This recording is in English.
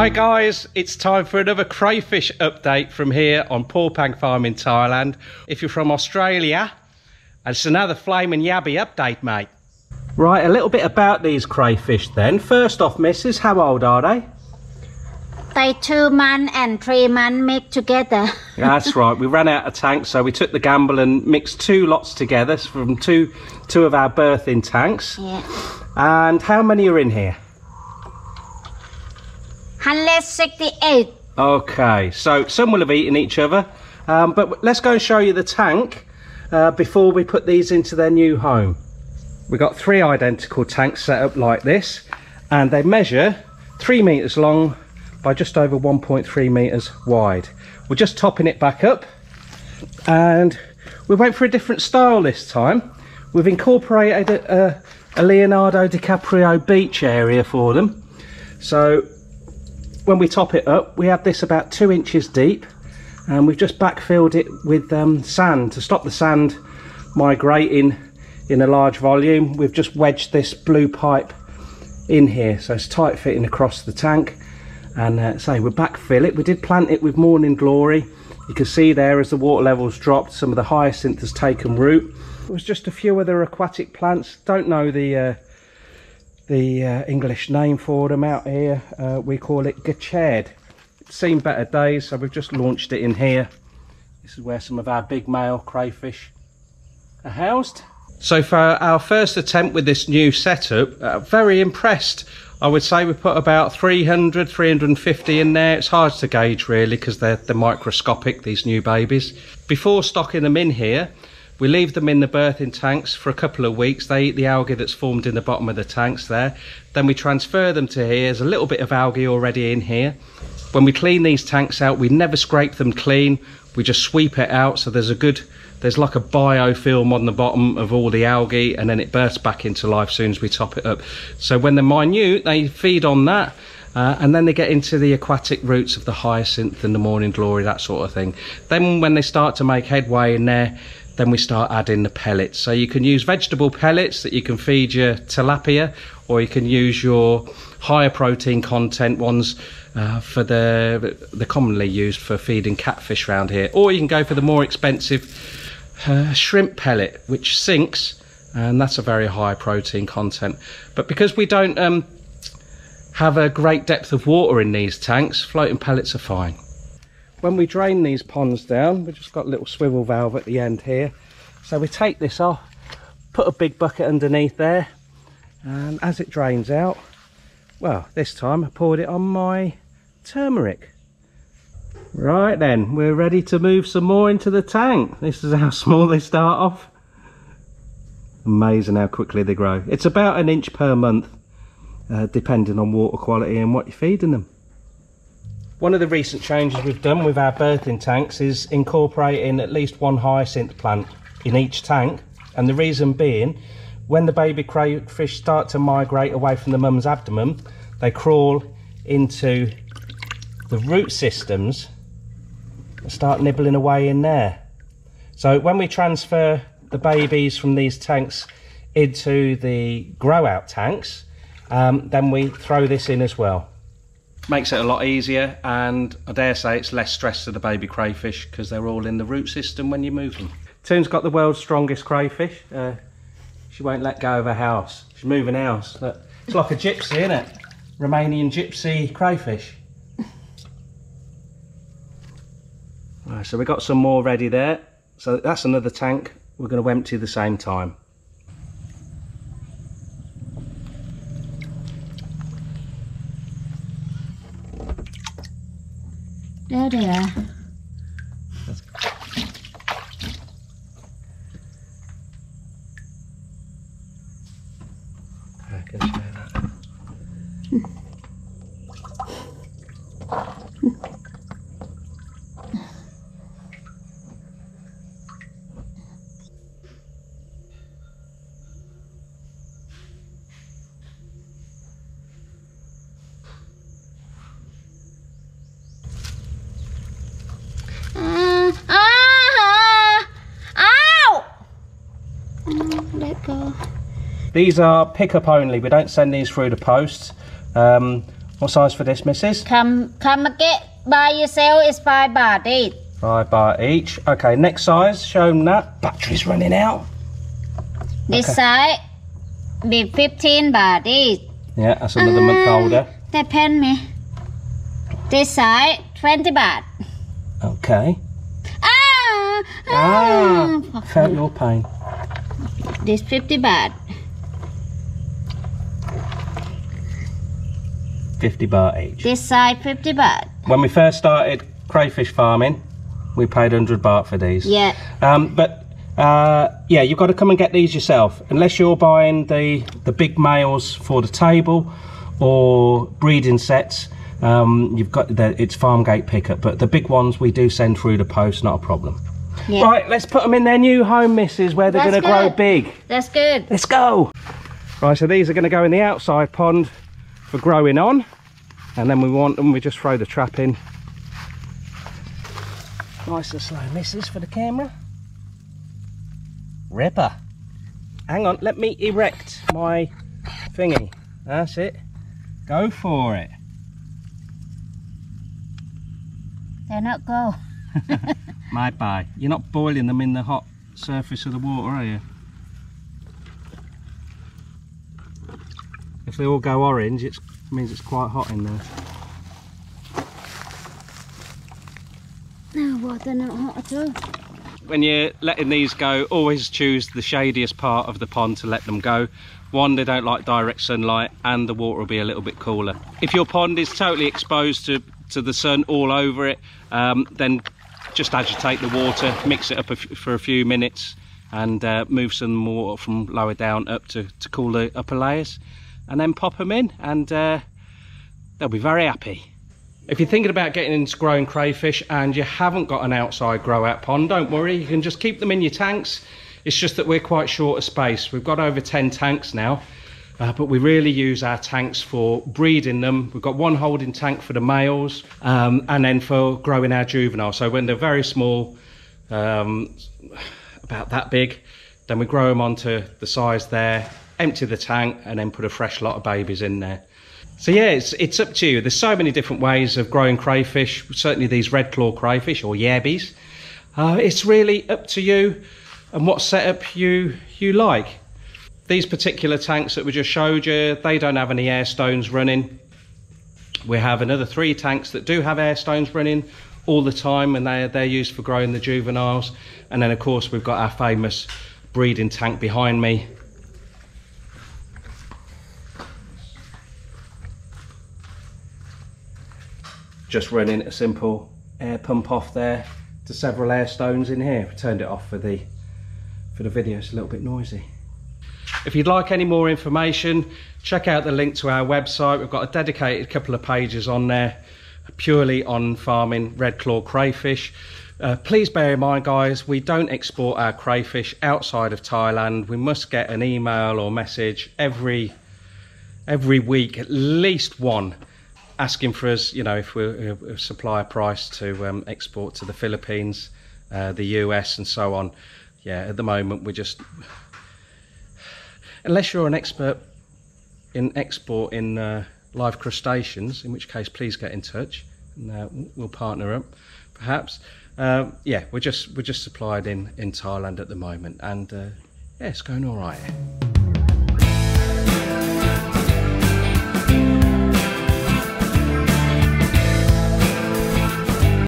Hi guys, it's time for another crayfish update from here Porpeang Farm in Thailand. If you're from Australia, it's another flaming yabby update, mate. Right, a little bit about these crayfish then. First off, missus, how old are they? They two man and three man mixed together. That's right. We ran out of tanks, so we took the gamble and mixed two lots together from two two of our birthing tanks. Yeah. And how many are in here? 168. Okay, so some will have eaten each other, um, but let's go and show you the tank uh, before we put these into their new home. We've got three identical tanks set up like this, and they measure three meters long by just over 1.3 meters wide. We're just topping it back up, and we went for a different style this time. We've incorporated a, a, a Leonardo DiCaprio beach area for them. So when we top it up we have this about two inches deep and we've just backfilled it with um, sand. To stop the sand migrating in a large volume we've just wedged this blue pipe in here. So it's tight fitting across the tank. And uh, say we backfill it. We did plant it with morning glory. You can see there as the water levels dropped some of the hyacinth has taken root. It was just a few other aquatic plants. Don't know the uh, the uh, English name for them out here. Uh, we call it Gachad. Seen better days, so we've just launched it in here. This is where some of our big male crayfish are housed. So for our first attempt with this new setup, uh, very impressed. I would say we put about 300, 350 in there. It's hard to gauge really because they're, they're microscopic, these new babies. Before stocking them in here, we leave them in the birthing tanks for a couple of weeks. They eat the algae that's formed in the bottom of the tanks there. Then we transfer them to here. There's a little bit of algae already in here. When we clean these tanks out, we never scrape them clean. We just sweep it out. So there's a good, there's like a biofilm on the bottom of all the algae and then it bursts back into life as soon as we top it up. So when they're minute, they feed on that. Uh, and then they get into the aquatic roots of the hyacinth and the morning glory, that sort of thing. Then when they start to make headway in there, then we start adding the pellets. So you can use vegetable pellets that you can feed your tilapia, or you can use your higher protein content ones uh, for the the commonly used for feeding catfish around here, or you can go for the more expensive uh, shrimp pellet, which sinks, and that's a very high protein content. But because we don't um, have a great depth of water in these tanks, floating pellets are fine when we drain these ponds down we've just got a little swivel valve at the end here. So we take this off put a big bucket underneath there and as it drains out well this time I poured it on my turmeric. Right then we're ready to move some more into the tank. This is how small they start off. Amazing how quickly they grow. It's about an inch per month uh, depending on water quality and what you're feeding them one of the recent changes we've done with our birthing tanks is incorporating at least one hyacinth plant in each tank. And the reason being, when the baby crayfish start to migrate away from the mum's abdomen, they crawl into the root systems and start nibbling away in there. So when we transfer the babies from these tanks into the grow out tanks, um, then we throw this in as well makes it a lot easier and I dare say it's less stress to the baby crayfish because they're all in the root system when you move them. Toon's got the world's strongest crayfish. Uh, she won't let go of her house. She's moving house. Look, it's like a gypsy, isn't it? Romanian gypsy crayfish. Right, so we've got some more ready there. So that's another tank we're going to empty the same time. There they are. I show that. Uh, ah, ow! Mm, let go. These are pickup only. We don't send these through the post. Um, What size for this, Mrs.? Come, come get By yourself It's five baht each. Five baht each. Okay, next size. Show them that. Battery's running out. This Okay. side be 15 baht each. Yeah, that's another month Ah. older. Depend me. This side 20 baht. Okay. Ah, Ah, ah. felt your pain. This 50 baht. 50 baht each. This side 50 baht. When we first started crayfish farming, we paid 100 baht for these. Yeah. Um, but uh, yeah, you've got to come and get these yourself. Unless you're buying the, the big males for the table or breeding sets, um, you've got the, it's farm gate pickup. But the big ones we do send through the post, not a problem. Yeah. Right, let's put them in their new home, missus, where they're going to grow big. That's good. Let's go. Right, so these are going to go in the outside pond for growing on. And then we want them, we just throw the trap in. Nice and slow, misses for the camera. Ripper. Hang on, let me erect my thingy. That's it. Go for it. They're not go. My bye. You're not boiling them in the hot surface of the water, are you? If they all go orange, it means it's quite hot in there. No, water not hot at all. When you're letting these go, always choose the shadiest part of the pond to let them go. One, they don't like direct sunlight and the water will be a little bit cooler. If your pond is totally exposed to, to the sun all over it, um, then just agitate the water, mix it up a f- for a few minutes and uh, move some water from lower down up to, to cool the upper layers and then pop them in and uh, they'll be very happy. If you're thinking about getting into growing crayfish and you haven't got an outside grow out pond, don't worry, you can just keep them in your tanks. It's just that we're quite short of space. We've got over 10 tanks now, uh, but we really use our tanks for breeding them. We've got one holding tank for the males um, and then for growing our juveniles. So when they're very small, um, about that big, then we grow them onto the size there, empty the tank and then put a fresh lot of babies in there. So yeah, it's it's up to you. There's so many different ways of growing crayfish. Certainly these red claw crayfish or yabbies. Uh, it's really up to you and what setup you you like. These particular tanks that we just showed you, they don't have any air stones running. We have another three tanks that do have air stones running all the time, and they they're used for growing the juveniles. And then of course we've got our famous breeding tank behind me just running a simple air pump off there to several air stones in here. We turned it off for the for the video. It's a little bit noisy. If you'd like any more information, check out the link to our website. We've got a dedicated couple of pages on there purely on farming red claw crayfish. Uh, please bear in mind, guys, we don't export our crayfish outside of Thailand. We must get an email or message every every week, at least one, asking for us, you know, if we're a supply a price to um, export to the Philippines, uh, the US, and so on. Yeah, at the moment we're just, unless you're an expert in export in uh, live crustaceans, in which case please get in touch, and uh, we'll partner up, perhaps. Um, yeah, we're just we're just supplied in in Thailand at the moment, and uh, yeah, it's going all right.